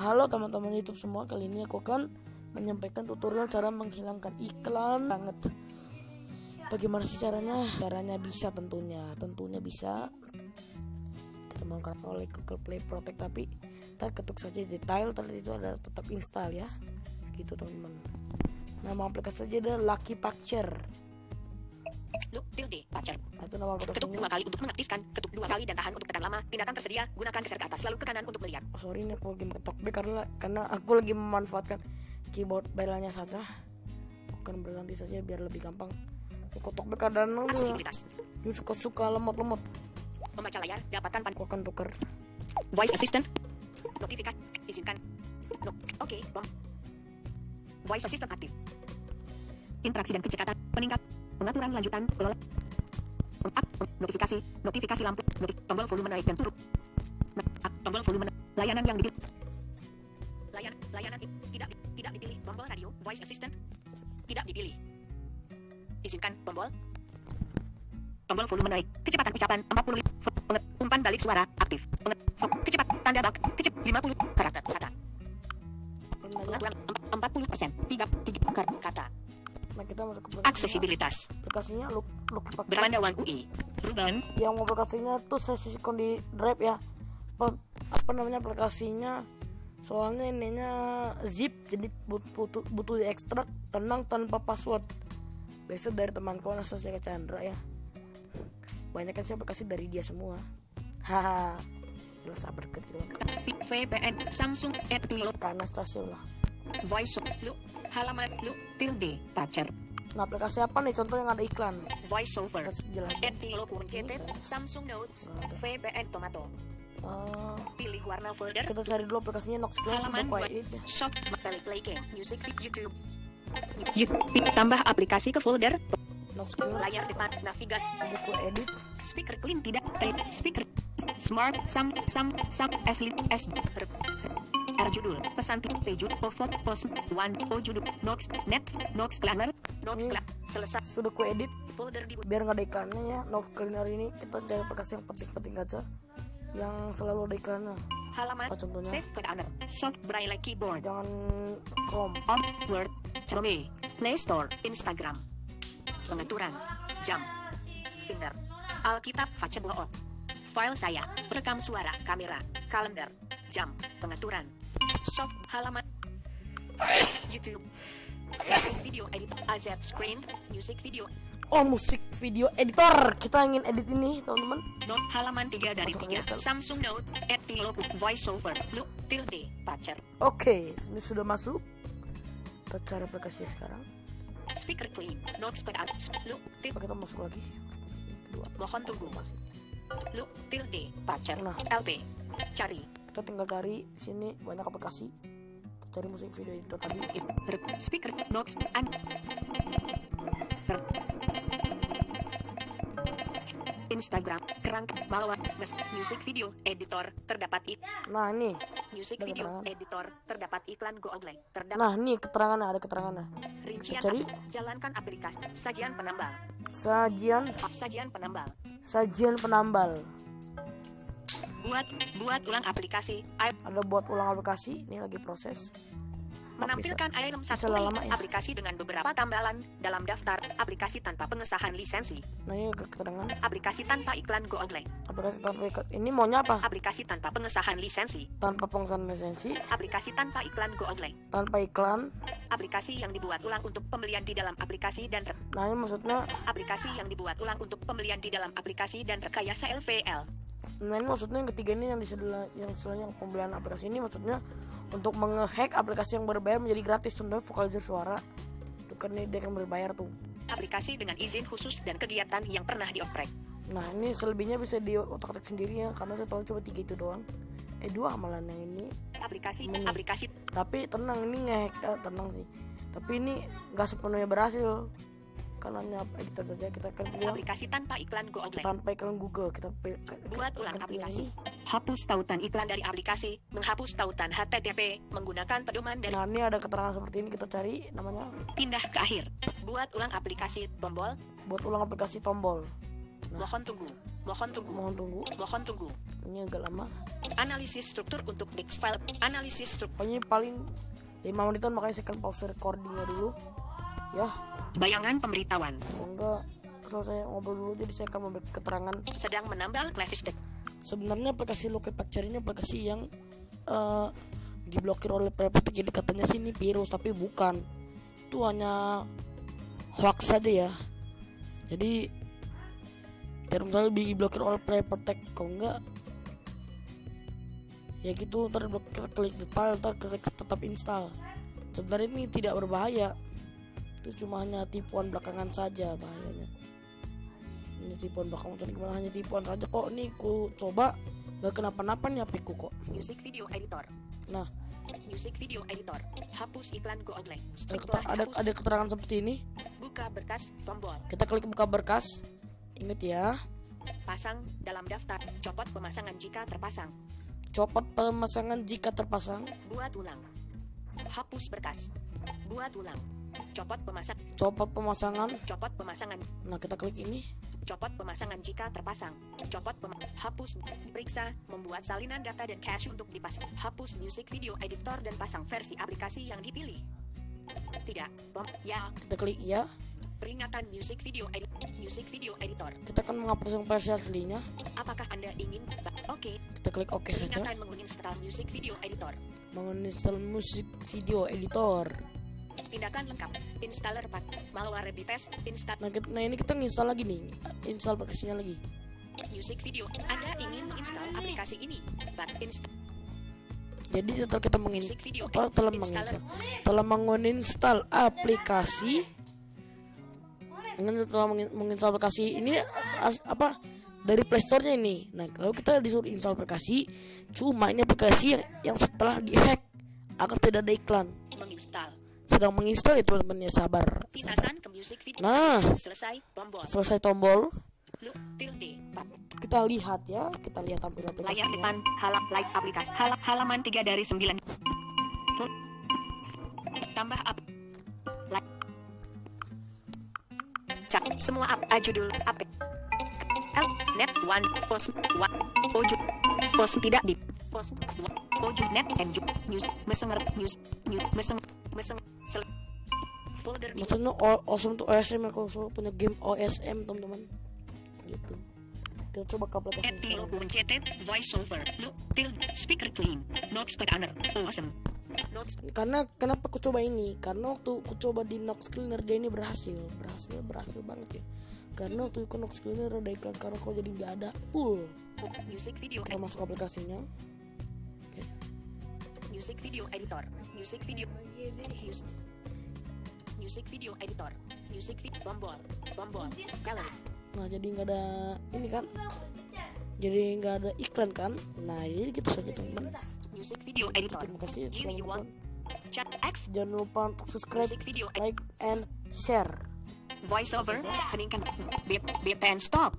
Halo teman-teman YouTube semua, kali ini aku akan menyampaikan tutorial cara menghilangkan iklan banget. Bagaimana sih caranya? Caranya bisa tentunya, tentunya bisa. Kita menggunakan oleh Google Play Protect tapi kita ketuk saja detail tadi itu ada tetap install ya. Gitu teman-teman. Nama aplikasi saja ada Lucky Picture. Look, nama Ketuk dua kali untuk mengaktifkan, ketuk dua kali dan tahan untuk tekan lama. Tindakan tersedia, gunakan geser ke atas lalu ke kanan untuk melihat. Oh, sorry ini aku lagi mengetok B karena karena aku lagi memanfaatkan keyboard belanya saja. Aku akan berganti saja biar lebih gampang. Aku ketok B Aksesibilitas. dia suka-suka lemot-lemot. Membaca layar, dapatkan pan Aku akan tuker. Voice Assistant. Notifikasi. Izinkan. No. Oke, bom. Voice Assistant aktif. Interaksi dan kecekatan meningkat. Pengaturan lanjutan. Kelola. Notifikasi. Notifikasi lampu. Notif, tombol volume naik dan turun. Tombol volume na- layanan yang dipilih. Layan, layanan i- tidak tidak dipilih. Tombol radio. Voice Assistant. Tidak dipilih. Izinkan tombol. Tombol volume naik. Kecepatan ucapan 40 F- penget- umpan balik suara aktif. Kecepatan tanda bak. Kecep 50 karakter kata. Pengaturan em- 40 persen. 3 3 kata. Nah kita masuk ke aplikasinya. Aksesibilitas. Aplikasinya look look pakai. Berpandangan UI. Ruban. Yang aplikasinya tuh saya sisihkan di drive ya. Apa, apa namanya aplikasinya? Soalnya ininya zip jadi but- butuh butuh diekstrak tenang tanpa password. Biasa dari temanku Anastasia Chandra ya. Banyak kan sih aplikasi dari dia semua. Haha. Udah sabar kecil VPN. Samsung Etilo. ke Anastasia lah. Voice. Lu. Halaman. Lu. Tilde. Pacar. Nah aplikasi apa nih contoh yang ada iklan? Voice over. Terus jelas. Etilo CT. Samsung Notes. VPN Tomato. Eh, Pilih warna folder. kita cari dulu aplikasinya Nox Cloud Halaman shop play play game music YouTube YouTube tambah aplikasi ke folder Nox Cloud layar depan navigasi buku edit speaker clean tidak speaker smart sam sam sam s s r, judul pesan p judul pofot pos one o judul nox net nox planner nox selesai. sudah ku edit. Folder di biar nggak ada iklannya ya. Nox Cleaner ini kita cari aplikasi yang penting-penting aja. Yang selalu ada iklannya. Halaman Apa contohnya? save planner soft braille keyboard. Jangan Chrome. On Word, Chrome, Play Store, Instagram. Pengaturan, jam, finger, Alkitab Facebook, file saya, rekam suara, kamera, kalender, jam, pengaturan, shop, halaman, YouTube, video edit, AZ screen, music video, oh musik video editor. Kita ingin edit ini teman-teman. Note halaman 3 dari 3, Samsung Note, Etilo, voiceover, look, tilde, pacar, oke ini sudah masuk. Kita cari aplikasinya sekarang. Speaker clean, notes pada look, til, Coba kita masuk lagi. Kedua mohon tunggu. masih. Look, tilde, pacar, Nah. LP, cari, kita tinggal cari sini banyak aplikasi. Kita cari musik video editor tadi. Speaker, notes, an, Ter- Instagram, kerang, bawah, music video, editor, terdapat ik, nah ini. Music video, keterangan. editor, terdapat iklan go online, terdapat nah ini keterangannya ada keterangannya. Rincian, cari. jalankan aplikasi, sajian penambal, sajian. Sajian penambal, sajian penambal buat, buat ulang aplikasi, app, ada buat ulang aplikasi ini lagi proses. Menampilkan item satu lama ya. aplikasi dengan beberapa tambalan dalam daftar aplikasi tanpa pengesahan lisensi, nah ini keterangan aplikasi tanpa iklan go online. aplikasi tanpa iklan. Ini maunya apa? Aplikasi tanpa pengesahan lisensi, tanpa pengesahan lisensi. Aplikasi tanpa iklan go online, tanpa iklan. Aplikasi yang dibuat ulang untuk pembelian di dalam aplikasi dan nah ini maksudnya aplikasi yang dibuat ulang untuk pembelian di dalam aplikasi dan rekayasa LVL. Nah ini maksudnya yang ketiga ini yang di sebelah yang setelahnya yang pembelian aplikasi ini maksudnya untuk menghack aplikasi yang berbayar menjadi gratis. Contohnya vokalizer suara. Itu kan dia akan berbayar tuh. Aplikasi dengan izin khusus dan kegiatan yang pernah dioprek. nah ini selebihnya bisa di otak atik sendiri ya karena saya tahu cuma tiga itu doang. Eh dua amalan yang ini. Aplikasi Ini. aplikasi. Tapi tenang ini ngehack eh, tenang sih. Tapi ini nggak sepenuhnya berhasil kan hanya editor saja kita kan pilih aplikasi tanpa iklan go online. tanpa iklan Google kita pilih Buat ulang aplikasi. ini. Hapus tautan iklan dari aplikasi, menghapus tautan HTTP menggunakan pedoman dari nah ini ada keterangan seperti ini kita cari namanya pindah ke akhir. Buat ulang aplikasi tombol, buat ulang aplikasi tombol mohon tunggu. Mohon tunggu. mohon tunggu Mohon tunggu. ini agak lama Analisis struktur untuk next file. Analisis struktur. pokoknya paling 5 menitan makanya saya akan pause recordingnya dulu ya. Bayangan pemberitahuan. kalau enggak selesai ngobrol dulu jadi saya akan memberi keterangan. Sedang menambal klasis dek. sebenarnya aplikasi Loke Pacar ini aplikasi yang eh, diblokir oleh Preptek jadi katanya sih ini virus tapi bukan. Itu hanya hoax saja ya. Jadi kalau misalnya diblokir oleh Preptek kalau enggak ya gitu ntar kita klik detail ntar klik tetap install. Sebenarnya ini tidak berbahaya itu cuma hanya tipuan belakangan saja bahayanya ini tipuan belakangan tadi gimana hanya tipuan saja kok nih ku coba gak kenapa-napa nih HP ku kok Music video editor. nah Music video editor. Hapus iklan go online. keter- ada, hapus. ada keterangan seperti ini Buka berkas tombol. kita klik buka berkas ingat ya Pasang dalam daftar. Copot pemasangan jika terpasang. copot pemasangan jika terpasang Buat ulang. Hapus berkas. Buat ulang. Copot pemasak. copot pemasangan Copot pemasangan. nah kita klik ini Copot pemasangan jika terpasang. Copot pem hapus periksa membuat salinan data dan cache untuk dipasang. Hapus music video editor dan pasang versi aplikasi yang dipilih. Tidak. Bom. Ya. kita klik iya Peringatan music video edit music video editor. kita akan menghapus yang versi aslinya Apakah Anda ingin Oke. kita klik oke saja Peringatan menginstal music video editor. menginstal musik video editor Tindakan lengkap. Installer pak. Malware retest. Install nah, kita- nah ini kita nginstal lagi nih install aplikasinya lagi music video. Anda ingin menginstal aplikasi ini. But install jadi setelah kita mengin Music video apa telah menginstal telah menginstal aplikasi dengan telah mengin- menginstal aplikasi ini as- apa dari Play Store-nya ini. Nah, kalau kita disuruh install aplikasi, cuma ini aplikasi yang, yang setelah dihack akan tidak ada iklan. menginstal. Sedang menginstal itu teman-teman ya sabar. sabar. Nah, Selesai tombol. selesai tombol, kita lihat ya, kita lihat tampilan Layar aplikasinya. depan halam like aplikasi Hal- halaman 3 dari 9. Full. Tambah up. Like. Cak semua up ah, judul up. L net one pos one oju pos tidak di pos oju net and news mesenger news news meseng meseng sel folder di Maksudnya awesome tuh OSM ya kalau selalu punya game OSM teman-teman. Gitu. Kita coba ke aplikasi logo uncetet voiceover look til speaker clean notes scanner awesome notes karena kenapa aku coba ini karena waktu aku coba di Nox Cleaner dia ini berhasil berhasil berhasil banget ya karena waktu itu Nox Cleaner ada iklan sekarang kok jadi nggak ada full music video kita masuk aplikasinya Music video editor. Music video. Music, music video editor. Music video bombol. Bombol. Gallery. nah jadi nggak ada ini kan jadi nggak ada iklan kan nah jadi gitu saja teman-teman Music video editor. terima kasih X. jangan lupa untuk subscribe like and share Voiceover. Heningkan. Bip. Bip and stop.